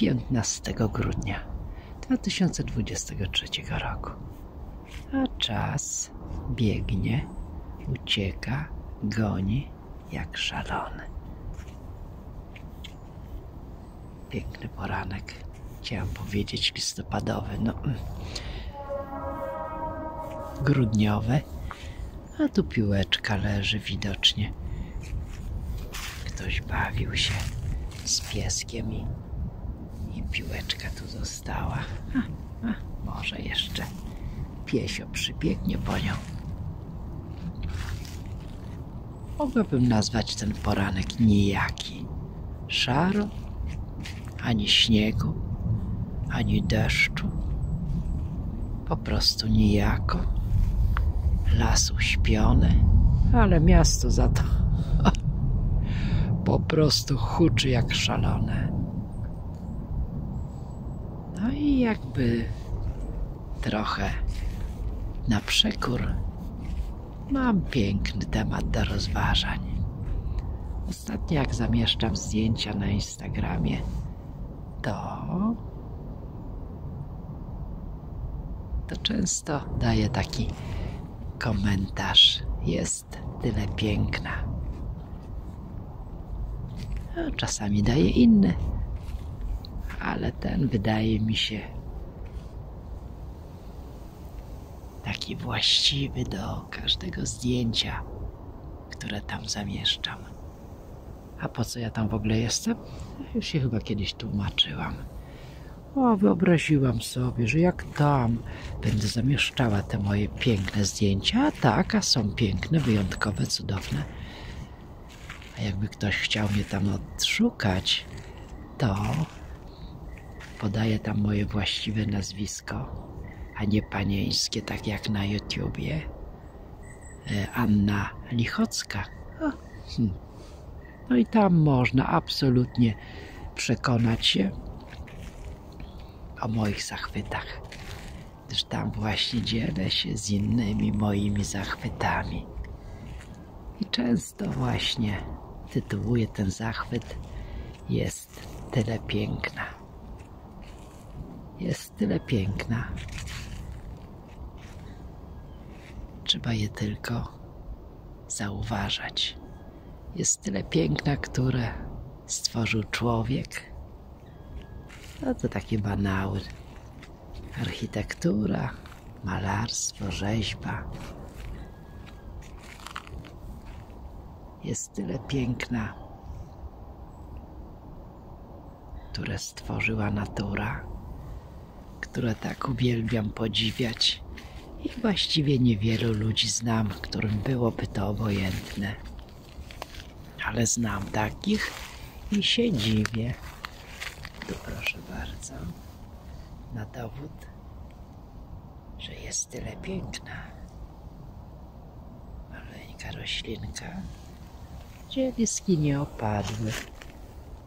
15 grudnia 2023 roku. A czas biegnie, ucieka, goni jak szalony. Piękny poranek, chciałam powiedzieć listopadowy, no grudniowy, a tu piłeczka leży widocznie. Ktoś bawił się z pieskiem i, i piłeczka tu została. A, a, może jeszcze piesio przybiegnie po nią. Mogłabym nazwać ten poranek nijaki. Szaro, ani śniegu, ani deszczu. Po prostu nijako. Las uśpiony, ale miasto za to po prostu huczy jak szalone. I jakby trochę na przekór mam piękny temat do rozważań. Ostatnio jak zamieszczam zdjęcia na Instagramie, to to często daję taki komentarz. Jest tyle piękna. A czasami daję inny, ale ten wydaje mi się taki właściwy do każdego zdjęcia, które tam zamieszczam. A po co ja tam w ogóle jestem? Już się chyba kiedyś tłumaczyłam. O, wyobraziłam sobie, że jak tam będę zamieszczała te moje piękne zdjęcia, a tak, a są piękne, wyjątkowe, cudowne. A jakby ktoś chciał mnie tam odszukać, to podaję tam moje właściwe nazwisko, a nie panieńskie, tak jak na YouTubie. E, Anna Lichocka. Hmm. No i tam można absolutnie przekonać się o moich zachwytach, gdyż tam właśnie dzielę się z innymi moimi zachwytami. I często właśnie tytułuję ten zachwyt Jest tyle piękna. Jest tyle piękna. Trzeba je tylko zauważać. Jest tyle piękna, które stworzył człowiek. No to takie banały. Architektura, malarstwo, rzeźba. Jest tyle piękna, które stworzyła natura, które tak uwielbiam podziwiać i właściwie niewielu ludzi znam, którym byłoby to obojętne. Ale znam takich i się dziwię. Tu proszę bardzo, na dowód, że jest tyle piękna. Maleńka roślinka, gdzie liski nie opadły.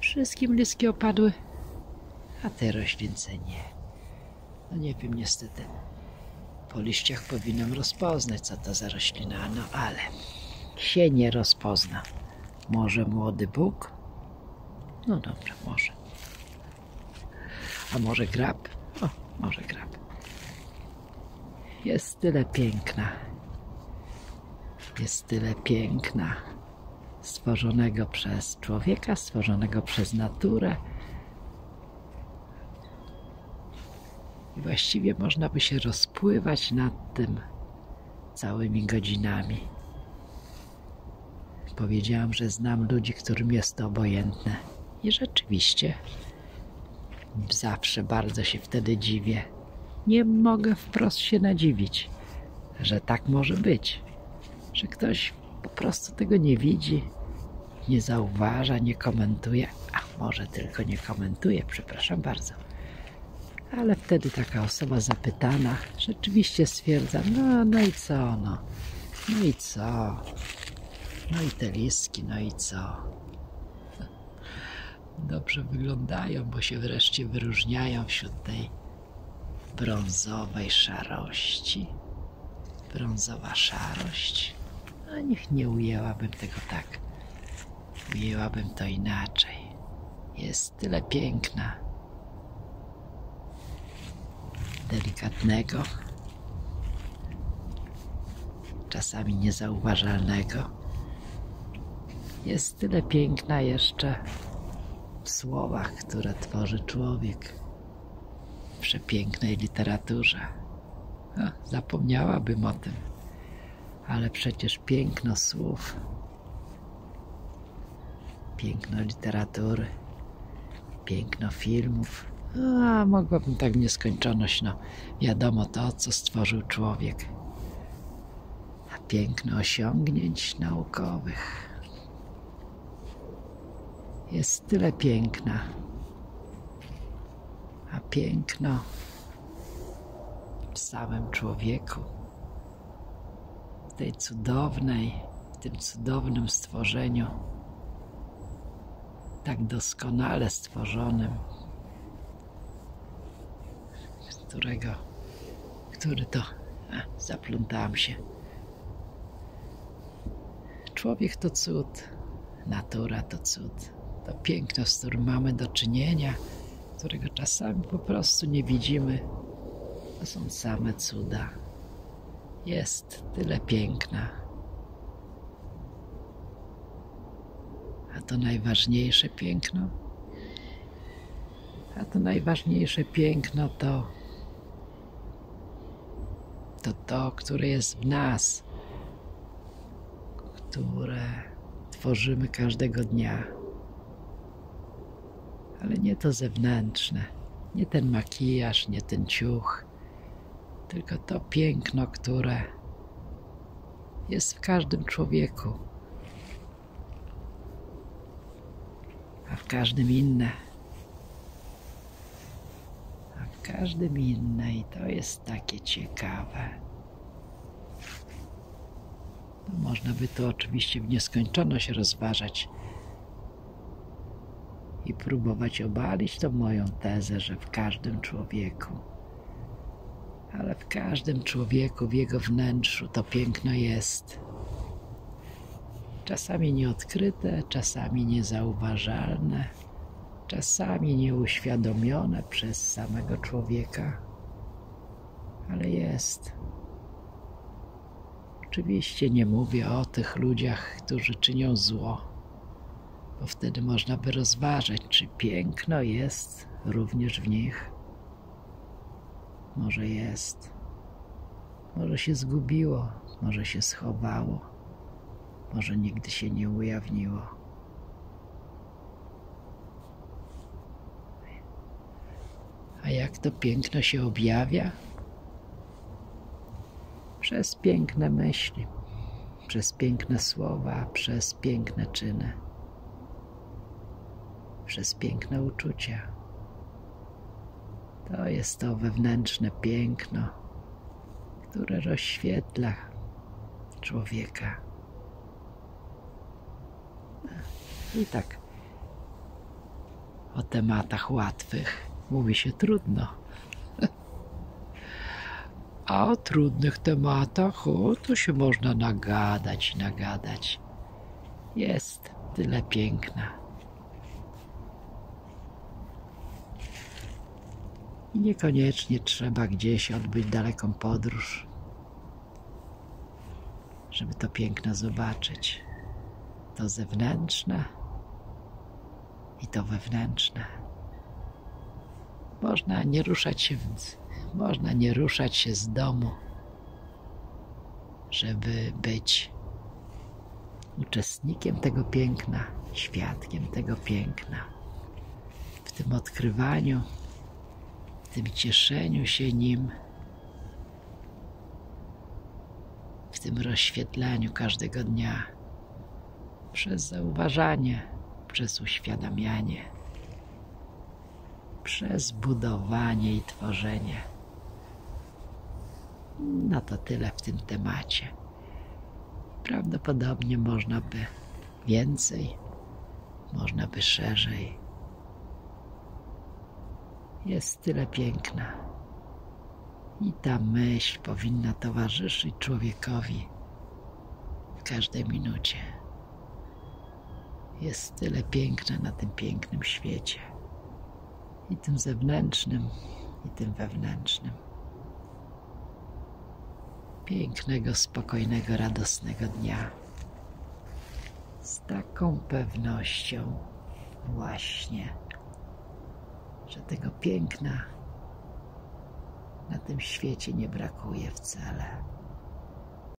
Wszystkim liski opadły, a tej roślince nie. No nie wiem, niestety. Po liściach powinnam rozpoznać, co to za roślina, no ale się nie rozpozna. Może młody Bóg? No dobra, może. A może grab? O, może grab. Jest tyle piękna. Jest tyle piękna. Stworzonego przez człowieka, stworzonego przez naturę. I właściwie można by się rozpływać nad tym całymi godzinami. Powiedziałam, że znam ludzi, którym jest to obojętne. I rzeczywiście zawsze bardzo się wtedy dziwię. Nie mogę wprost się nadziwić, że tak może być. Że ktoś po prostu tego nie widzi, nie zauważa, nie komentuje. A może tylko nie komentuje, przepraszam bardzo. Ale wtedy taka osoba zapytana rzeczywiście stwierdza, no, no i co, no, no i co, no i te liski, no i co. Dobrze wyglądają, bo się wreszcie wyróżniają wśród tej brązowej szarości. Brązowa szarość. A niech nie ujęłabym tego tak. Ujęłabym to inaczej. Jest tyle piękna, delikatnego, czasami niezauważalnego. Jest tyle piękna jeszcze w słowach, które tworzy człowiek, w przepięknej literaturze. No, zapomniałabym o tym, ale przecież piękno słów, piękno literatury, piękno filmów. A mogłabym tak w nieskończoność, no wiadomo to, co stworzył człowiek. A piękno osiągnięć naukowych. Jest tyle piękna, a piękno w samym człowieku, w tej cudownej, w tym cudownym stworzeniu, tak doskonale stworzonym, którego, który to, a, zaplątałam się. Człowiek to cud, natura to cud, to piękno, z którym mamy do czynienia, którego czasami po prostu nie widzimy, to są same cuda. Jest tyle piękna. A to najważniejsze piękno? A to najważniejsze piękno to to to, które jest w nas, które tworzymy każdego dnia. Ale nie to zewnętrzne, nie ten makijaż, nie ten ciuch, tylko to piękno, które jest w każdym człowieku, a w każdym inne. A w każdym inne i to jest takie ciekawe. No, można by to oczywiście w nieskończoność rozważać i próbować obalić tą moją tezę, że w każdym człowieku ale w każdym człowieku, w jego wnętrzu to piękno jest. Czasami nieodkryte, czasami niezauważalne, czasami nieuświadomione przez samego człowieka, ale jest. Oczywiście nie mówię o tych ludziach, którzy czynią zło, bo wtedy można by rozważać, czy piękno jest również w nich może jest. Może się zgubiło, może się schowało, może nigdy się nie ujawniło. A jak to piękno się objawia? Przez piękne myśli, przez piękne słowa, przez piękne czyny, przez piękne uczucia. To jest to wewnętrzne piękno, które rozświetla człowieka. I tak o tematach łatwych mówi się trudno. A o trudnych tematach, o, to się można nagadać, nagadać. Jest tyle piękna. I niekoniecznie trzeba gdzieś odbyć daleką podróż, żeby to piękno zobaczyć. To zewnętrzne i to wewnętrzne. Można nie ruszać się, można nie ruszać się z domu, żeby być uczestnikiem tego piękna, świadkiem tego piękna, w tym odkrywaniu w tym cieszeniu się nim, w tym rozświetlaniu każdego dnia, przez zauważanie, przez uświadamianie, przez budowanie i tworzenie. No to tyle w tym temacie. Prawdopodobnie można by więcej, można by szerzej jest tyle piękna. I ta myśl powinna towarzyszyć człowiekowi w każdej minucie. Jest tyle piękna na tym pięknym świecie i tym zewnętrznym, i tym wewnętrznym. Pięknego, spokojnego, radosnego dnia. Z taką pewnością właśnie, że tego piękna na tym świecie nie brakuje wcale.